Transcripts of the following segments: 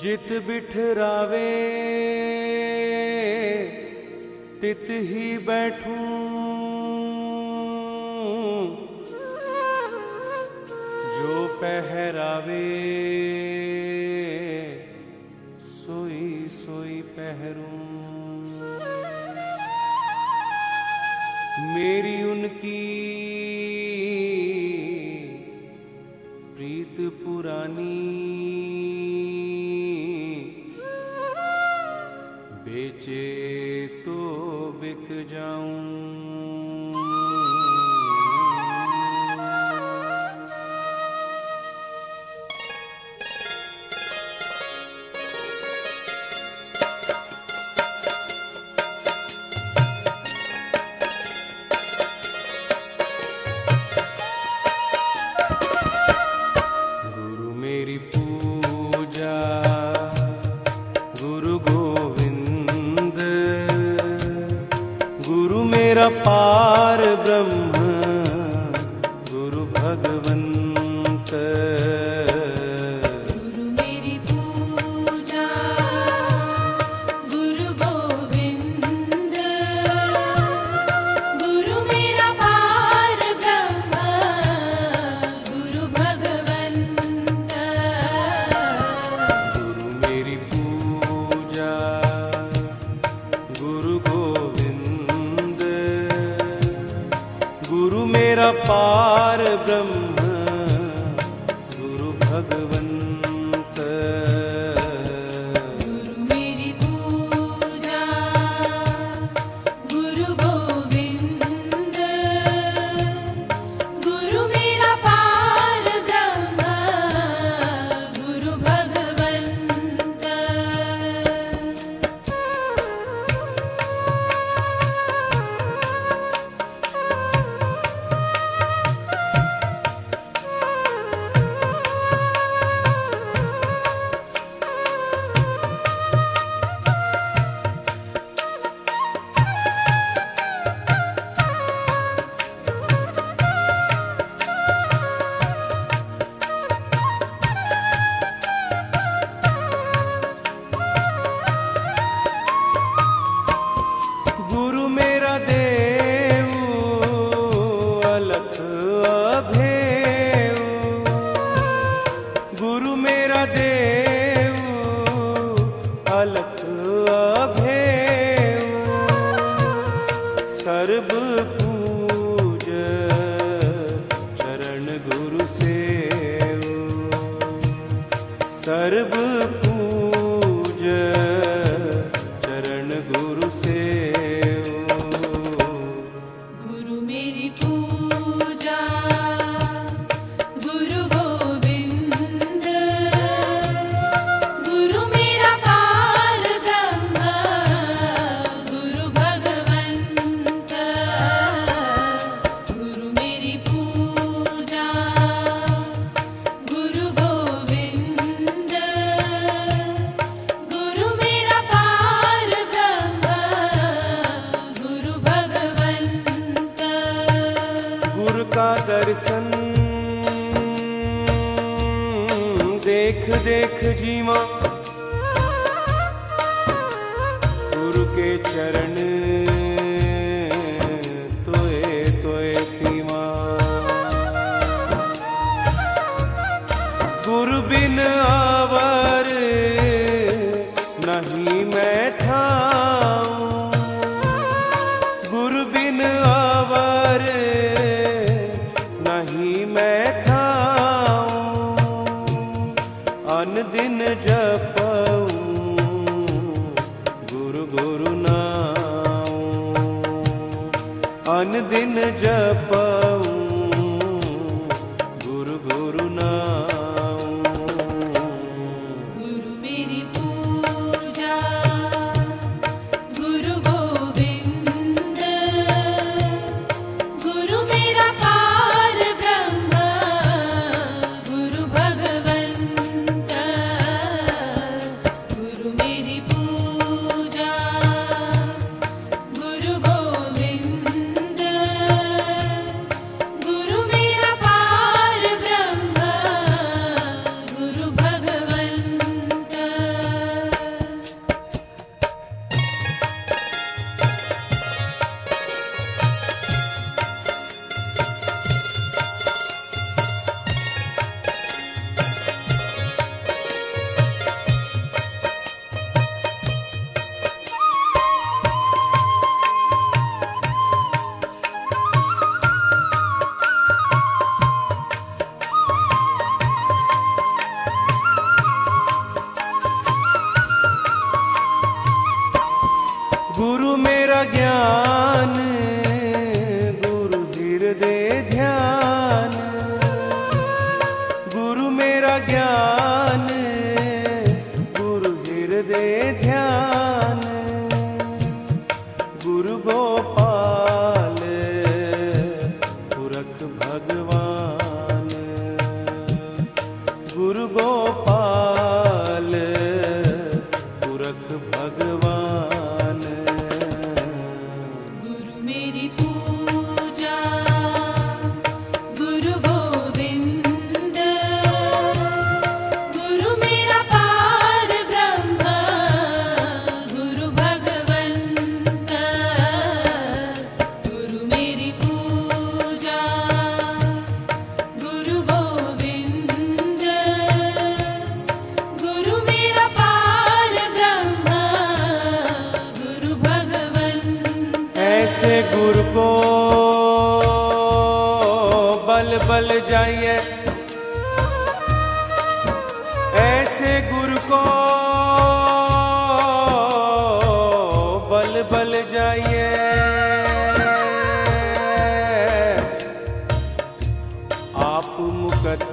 जित बिठरावे तित ही बैठूं। प्रीत पुरानी। बेचे तो बिक जाऊँ। पार देख देख जीवा। गुरु के चरण अनदिन दिन गुरु गुरु गुरुना अनदिन दिन গুরু গোপাল मुकत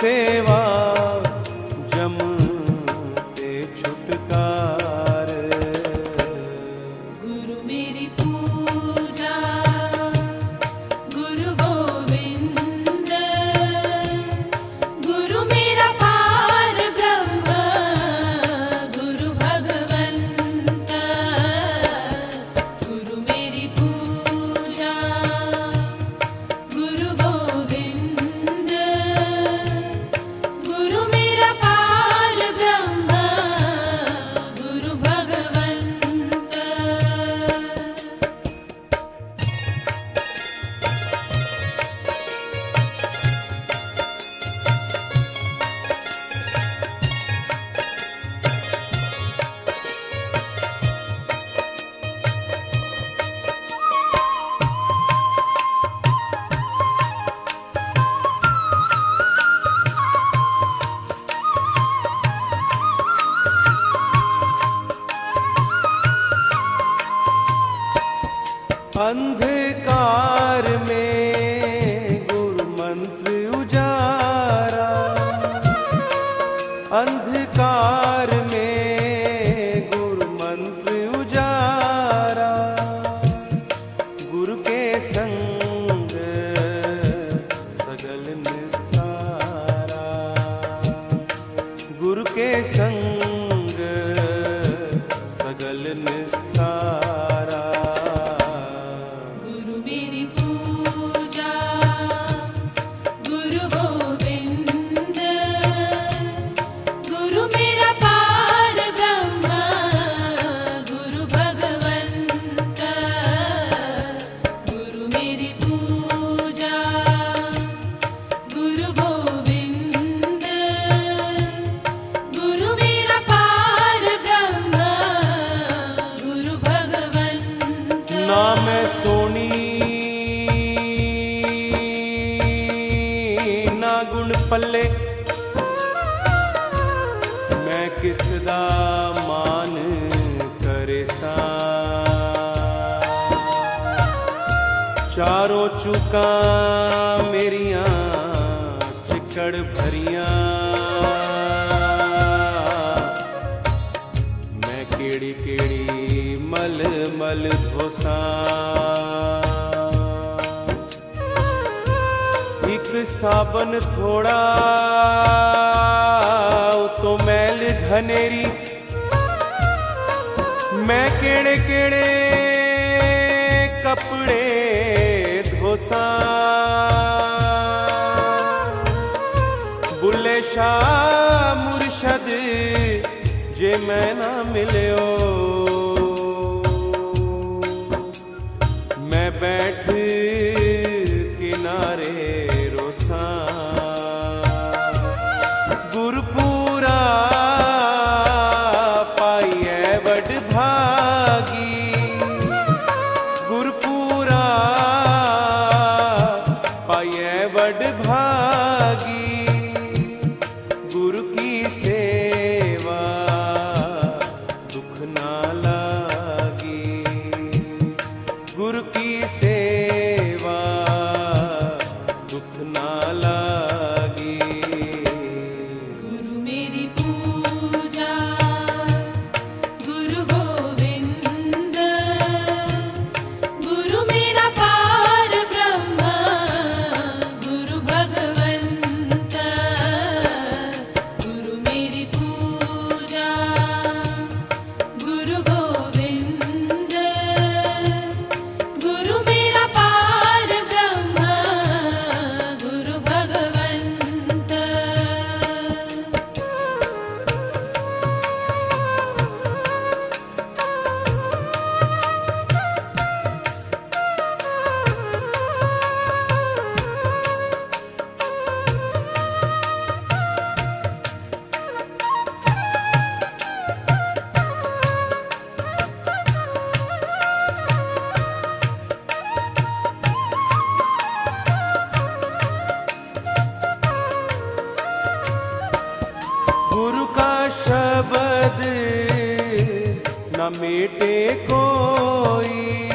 सेवा अंधकार में गुरु मंत्र उजारा। अंधकार में गुरु मंत्र उजारा। गुरु के संग सगल निस्तारा। गुरु के संग सगल निस्तारा। का मेरिया चिकड़ भरिया। मैं केड़ी केड़ी मल मल घोसा एक साबन थोड़ा तो मैल घनेरी मैं केड़े केड़े कपड़े बुले शाह मुर्शद जे मैं ना मिलियो न मेटे कोई।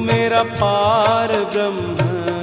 मेरा पार ब्रह्म।